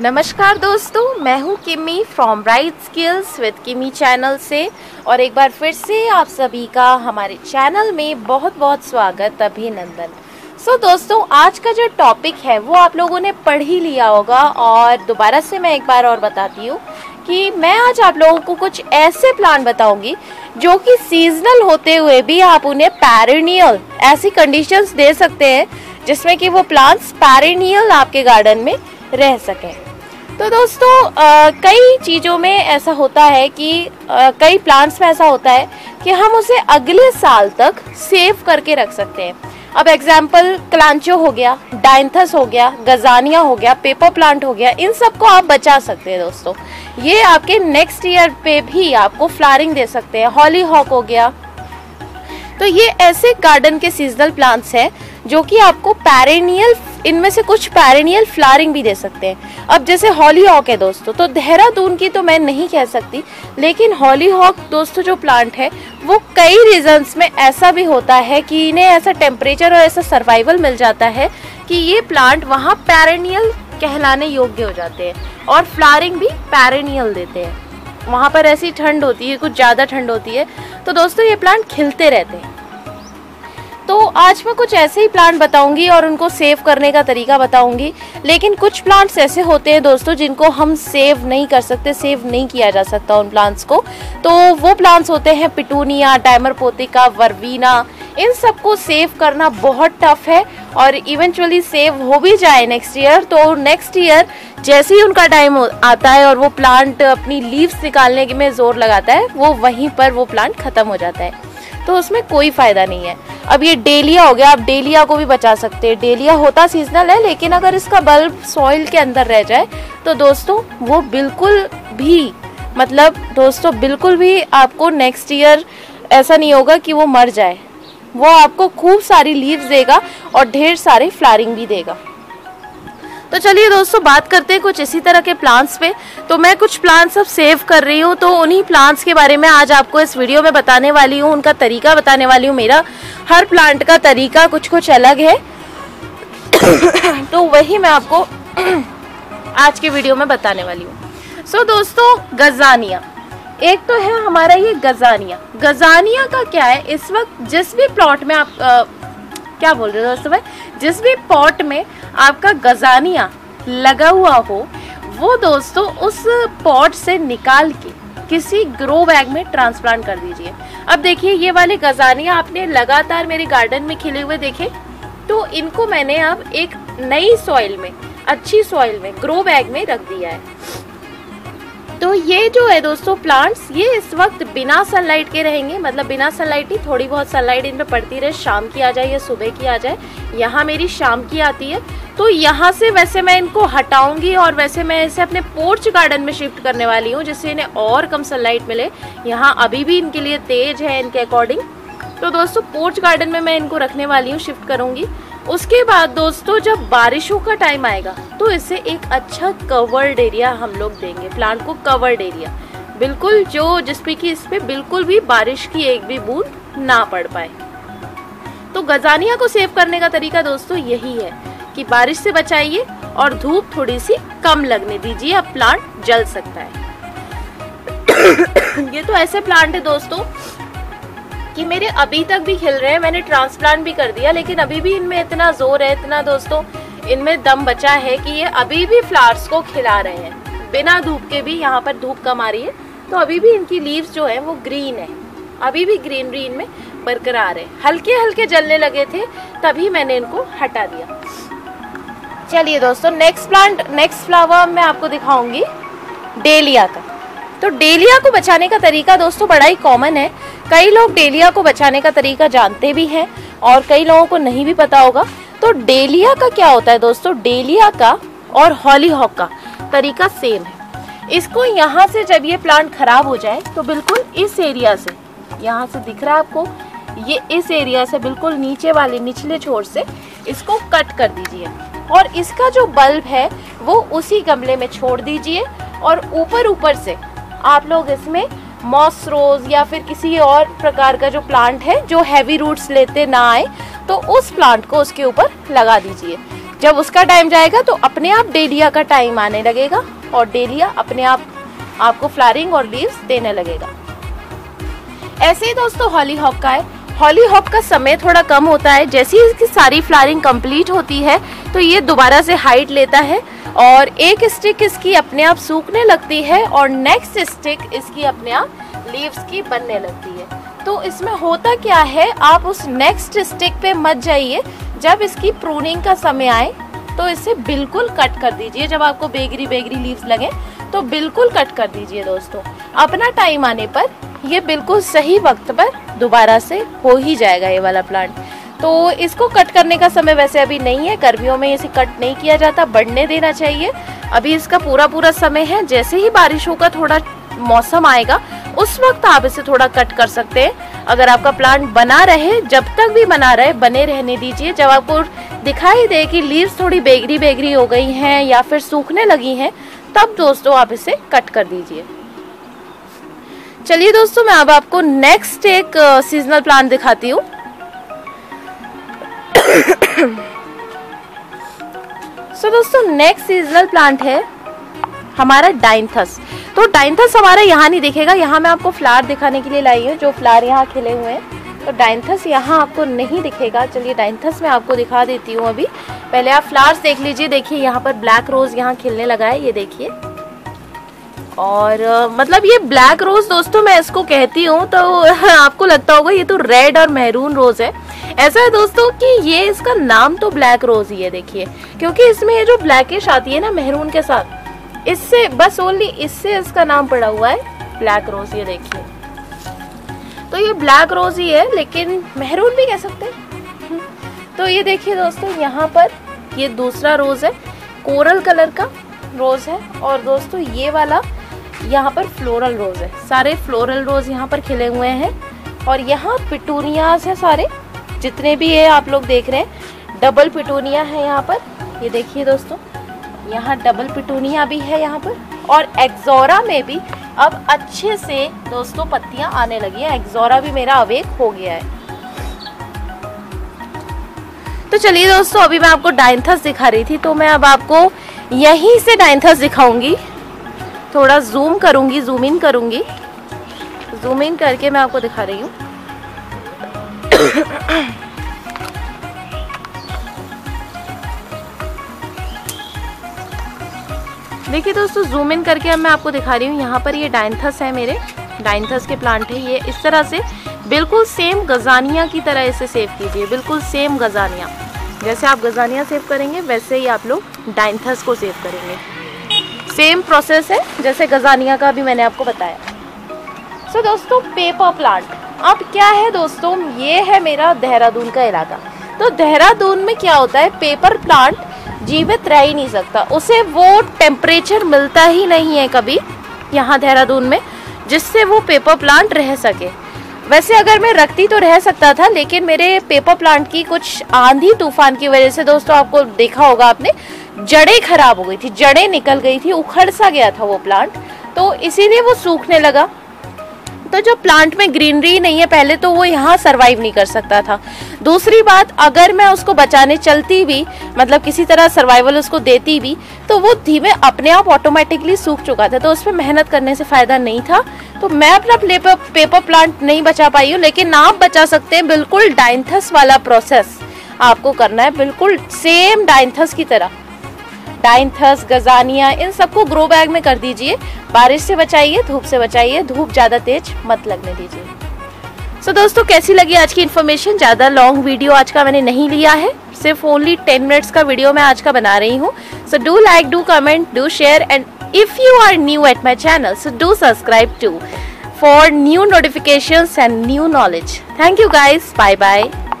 नमस्कार दोस्तों, मैं हूँ Kimi from right skills with Kimi channel से। और एक बार फिर से आप सभी का हमारे चैनल में बहुत बहुत स्वागत, अभिनंदन। सो so, दोस्तों आज का जो टॉपिक है वो आप लोगों ने पढ़ ही लिया होगा और दोबारा से मैं एक बार और बताती हूँ कि मैं आज आप लोगों को कुछ ऐसे प्लान बताऊँगी जो कि सीजनल होते हुए भी आप उन्हें पैरेनियल ऐसी कंडीशंस दे सकते हैं जिसमें कि वो प्लांट्स पैरेनियल आपके गार्डन में रह सकें। तो दोस्तों अ, कई चीज़ों में ऐसा होता है कि अ, कई प्लांट्स में ऐसा होता है कि हम उसे अगले साल तक सेव करके रख सकते हैं। अब एग्ज़ाम्पल क्लांचो हो गया डाइंथस हो गया गजानिया हो गया पेपर प्लांट हो गया, इन सबको आप बचा सकते हैं दोस्तों। ये आपके नेक्स्ट ईयर पे भी आपको फ्लारिंग दे सकते हैं। हॉली हॉक हो गया। तो ये ऐसे गार्डन के सीजनल प्लांट्स हैं जो कि आपको पैरेनियल इनमें से कुछ पैरेनियल फ्लारिंग भी दे सकते हैं। अब जैसे हॉली हॉक है दोस्तों तो देहरादून की तो मैं नहीं कह सकती, लेकिन हॉली हॉक दोस्तों जो प्लांट है, वो कई रीजंस में ऐसा भी होता है कि इन्हें ऐसा टेम्परेचर और ऐसा सर्वाइवल मिल जाता है कि ये प्लांट वहाँ पैरेनियल कहलाने योग्य हो जाते हैं और फ्लारिंग भी पैरेनियल देते हैं। वहाँ पर ऐसी ठंड होती है, कुछ ज़्यादा ठंड होती है तो दोस्तों ये प्लांट खिलते रहते हैं। तो आज मैं कुछ ऐसे ही प्लांट बताऊँगी और उनको सेव करने का तरीका बताऊँगी। लेकिन कुछ प्लांट्स ऐसे होते हैं दोस्तों जिनको हम सेव नहीं कर सकते सेव नहीं किया जा सकता उन प्लांट्स को। तो वो प्लांट्स होते हैं पिटूनिया, डायमर पोतिका, वर्वीना। इन सबको सेव करना बहुत टफ है और इवेंचुअली सेव हो भी जाए नेक्स्ट ईयर तो नेक्स्ट ईयर जैसे ही उनका टाइम आता है और वो प्लांट अपनी लीव्स निकालने में ज़ोर लगाता है, वो वहीं पर वो प्लांट खत्म हो जाता है। तो उसमें कोई फ़ायदा नहीं है। अब ये डेलिया हो गया, आप डेलिया को भी बचा सकते हैं। डेलिया होता सीजनल है, लेकिन अगर इसका बल्ब सॉइल के अंदर रह जाए तो दोस्तों, वो बिल्कुल भी मतलब दोस्तों, बिल्कुल भी आपको नेक्स्ट ईयर ऐसा नहीं होगा कि वो मर जाए। वो आपको खूब सारी लीव्स देगा और ढेर सारे फ्लारिंग भी देगा। तो चलिए दोस्तों, बात करते हैं कुछ इसी तरह के प्लांट्स पे। तो मैं कुछ प्लांट्स अब सेव कर रही हूँ तो उन्हीं प्लांट्स के बारे में आज आपको इस वीडियो में बताने वाली हूँ। उनका तरीका बताने वाली हूँ मेरा। हर प्लांट का तरीका कुछ कुछ अलग है। तो वही मैं आपको आज के वीडियो में बताने वाली हूँ। सो दोस्तों, गजानिया। एक तो है हमारा ये गजानिया। गजानिया का क्या है? इस वक्त जिस भी प्लॉट में आप क्या बोल रहे हो दोस्तों भाई? जिस भी पॉट में आपका गजानिया लगा हुआ हो, वो दोस्तों उस पॉट से निकाल के किसी ग्रो बैग में ट्रांसप्लांट कर दीजिए। अब देखिए, ये वाले गजानिया आपने लगातार मेरे गार्डन में खिले हुए देखे। तो इनको मैंने अब एक नई सॉइल में, अच्छी सॉइल में ग्रो बैग में रख दिया है। तो ये जो है दोस्तों प्लांट्स ये इस वक्त बिना सनलाइट के रहेंगे। मतलब बिना सनलाइट ही थोड़ी बहुत सनलाइट इन पर पड़ती रहे। शाम की आ जाए या सुबह की आ जाए। यहाँ मेरी शाम की आती है। तो यहाँ से वैसे मैं इनको हटाऊँगी और वैसे मैं इसे अपने पोर्च गार्डन में शिफ्ट करने वाली हूँ, जिससे इन्हें और कम सनलाइट मिले। यहाँ अभी भी इनके लिए तेज है इनके अकॉर्डिंग तो दोस्तों पोर्च गार्डन में मैं इनको रखने वाली हूँ शिफ्ट करूँगी। उसके बाद दोस्तों, जब बारिशों का टाइम आएगा तो इसे एक अच्छा कवर्ड एरिया हम लोग देंगे प्लांट को कवर्ड एरिया बिल्कुल जो जिसपे कि इस पे बिल्कुल भी बारिश की एक भी बूंद ना पड़ पाए। तो गजानिया को सेव करने का तरीका दोस्तों यही है कि बारिश से बचाइए और धूप थोड़ी सी कम लगने दीजिए, अब प्लांट जल सकता है। ये तो ऐसे प्लांट है दोस्तों कि मेरे अभी तक भी खिल रहे हैं, मैंने ट्रांसप्लांट भी कर दिया, लेकिन अभी भी इनमें इतना ज़ोर है, इतना दोस्तों, इनमें दम बचा है कि ये अभी भी फ्लावर्स को खिला रहे हैं। बिना धूप के भी यहाँ पर धूप कम आ रही है तो अभी भी इनकी लीव्स जो है, वो ग्रीन है। अभी भी ग्रीनरी इनमें बरकरार है। हल्के हल्के जलने लगे थे, तभी मैंने इनको हटा दिया। चलिए दोस्तों नेक्स्ट प्लांट नेक्स्ट फ्लावर मैं आपको दिखाऊँगी, डेलिया का। तो डेलिया को बचाने का तरीका दोस्तों बड़ा ही कॉमन है। कई लोग डेलिया को बचाने का तरीका जानते भी हैं और कई लोगों को नहीं भी पता होगा। तो डेलिया का क्या होता है दोस्तों? डेलिया का और हॉलीहॉक का तरीका सेम है। इसको यहाँ से जब ये प्लांट खराब हो जाए तो बिल्कुल इस एरिया से, यहाँ से दिख रहा है आपको, ये इस एरिया से बिल्कुल नीचे वाले, निचले छोर से इसको कट कर दीजिए। और इसका जो बल्ब है, वो उसी गमले में छोड़ दीजिए और ऊपर ऊपर से आप लोग इसमें मॉस रोज या फिर किसी और प्रकार का जो प्लांट है, जो हैवी रूट्स लेते ना आए तो उस प्लांट को उसके ऊपर लगा दीजिए। जब उसका टाइम जाएगा तो अपने आप डेलिया का टाइम आने लगेगा और डेलिया अपने आप, आपको फ्लारिंग और लीव्स देने लगेगा। ऐसे ही दोस्तों हॉली हॉक का है। हॉली हॉप का समय थोड़ा कम होता है। जैसे ही इसकी सारी फ्लारिंग कंप्लीट होती है तो ये दोबारा से हाइट लेता है और एक स्टिक इसकी अपने आप सूखने लगती है और नेक्स्ट स्टिक इसकी अपने आप लीव्स की बनने लगती है। तो इसमें होता क्या है, आप उस नेक्स्ट स्टिक पे मत जाइए। जब इसकी प्रूनिंग का समय आए तो इसे बिल्कुल कट कर दीजिए। जब आपको बेगरी बेगरी लीव्स लगे तो बिल्कुल कट कर दीजिए दोस्तों। अपना टाइम आने पर ये बिल्कुल सही वक्त पर दोबारा से हो ही जाएगा ये वाला प्लांट तो इसको कट करने का समय वैसे अभी नहीं है, गर्मियों में इसे कट नहीं किया जाता, बढ़ने देना चाहिए। अभी इसका पूरा पूरा समय है, जैसे ही बारिशों का थोड़ा मौसम आएगा, उस वक्त आप इसे थोड़ा कट कर सकते हैं। अगर आपका प्लांट बना रहे, जब तक भी बना रहे, बने रहने दीजिए। जब आपको दिखाई दे कि लीव्स थोड़ी बेगरी बेगरी हो गई हैं या फिर सूखने लगी हैं, तब दोस्तों आप इसे कट कर दीजिए। चलिए दोस्तों मैं अब आपको नेक्स्ट एक सीजनल प्लांट दिखाती हूँ। सो so, दोस्तों नेक्स्ट सीजनल प्लांट है हमारा डाइंथस। तो डाइंथस हमारा यहाँ नहीं दिखेगा। यहाँ मैं आपको फ्लावर दिखाने के लिए लाई हूँ जो फ्लावर यहाँ खिले हुए हैं। तो डाइंथस यहाँ आपको नहीं दिखेगा। चलिए डाइंथस मैं आपको दिखा देती हूँ अभी। पहले आप फ्लावर्स देख लीजिए। देखिए यहाँ पर ब्लैक रोज यहाँ खिलने लगा है। ये देखिए। और मतलब ये ब्लैक रोज दोस्तों मैं इसको कहती हूँ तो आपको लगता होगा ये तो रेड और महरून रोज है। ऐसा है दोस्तों कि ये इसका नाम तो ब्लैक रोज ही है, देखिए। क्योंकि इसमें ये जो ब्लैकिश आती है ना महरून के साथ, इससे, बस ओनली इससे इसका नाम पड़ा हुआ है ब्लैक रोज, ये देखिए। तो ये ब्लैक रोज ही है, लेकिन महरून भी कह सकते तो ये देखिए दोस्तों, यहाँ पर ये दूसरा रोज है, कोरल कलर का रोज है, और दोस्तों ये वाला यहाँ पर फ्लोरल रोज है। सारे फ्लोरल रोज यहाँ पर खिले हुए हैं और यहाँ पिटूनियाज है सारे। जितने भी है आप लोग देख रहे हैं डबल पिटूनिया है यहाँ पर। ये देखिए दोस्तों, यहाँ डबल पिटूनिया भी है यहाँ पर और एक्जोरा में भी अब अच्छे से दोस्तों पत्तियाँ आने लगी हैं। एक्जोरा भी मेरा अवेक हो गया है। तो चलिए दोस्तों, अभी मैं आपको डाइंथस दिखा रही थी तो मैं अब आपको यहीं से डाइंथस दिखाऊँगी। थोड़ा जूम करूँगी जूम इन करूँगी। जूम इन करके मैं आपको दिखा रही हूँ। देखिए दोस्तों जूम इन करके अब मैं आपको दिखा रही हूँ। यहाँ पर ये डाइंथस है मेरे। डाइंथस के प्लांट है ये। इस तरह से बिल्कुल सेम गजानिया की तरह इसे सेव कीजिए। बिल्कुल सेम गजानिया। जैसे आप गजानिया सेव करेंगे, वैसे ही आप लोग डाइंथस को सेव करेंगे। सेम प्रोसेस है जैसे गजानिया का भी मैंने आपको बताया। सो so, दोस्तों पेपर प्लांट अब क्या है दोस्तों? ये है मेरा देहरादून का इलाका। तो देहरादून में क्या होता है? पेपर प्लांट जीवित रह ही नहीं सकता। उसे वो टेम्परेचर मिलता ही नहीं है कभी यहाँ देहरादून में जिससे वो पेपर प्लांट रह सके। वैसे अगर मैं रखती तो रह सकता था, लेकिन मेरे पेपर प्लांट की कुछ आंधी तूफ़ान की वजह से दोस्तों आपको देखा होगा आपने, जड़ें खराब हो गई थी, जड़ें निकल गई थी, उखड़ सा गया था वो प्लांट तो इसीलिए वो सूखने लगा। तो जो प्लांट में ग्रीनरी नहीं है पहले तो वो यहाँ सरवाइव नहीं कर सकता था। दूसरी बात, अगर मैं उसको बचाने चलती भी मतलब किसी तरह सर्वाइवल उसको देती भी तो वो धीमे अपने आप ऑटोमेटिकली सूख चुका था। तो उसमें मेहनत करने से फ़ायदा नहीं था। तो मैं अपना पेपर पेपर प्लांट नहीं बचा पाई हूँ, लेकिन आप बचा सकते हैं बिल्कुल डाइंथस वाला प्रोसेस आपको करना है। बिल्कुल सेम डाइंथस की तरह। डाइंथस गजानिया इन सबको ग्रो बैग में कर दीजिए बारिश से बचाइए धूप से बचाइए धूप ज़्यादा तेज मत लगने दीजिए सो so, दोस्तों कैसी लगी आज की इन्फॉर्मेशन ज़्यादा लॉन्ग वीडियो आज का मैंने नहीं लिया है सिर्फ़ ओनली टेन मिनट्स का वीडियो मैं आज का बना रही हूँ so do like do comment do share and if you are new at my channel so do subscribe to for new notifications and new knowledge. Thank you guys. Bye bye.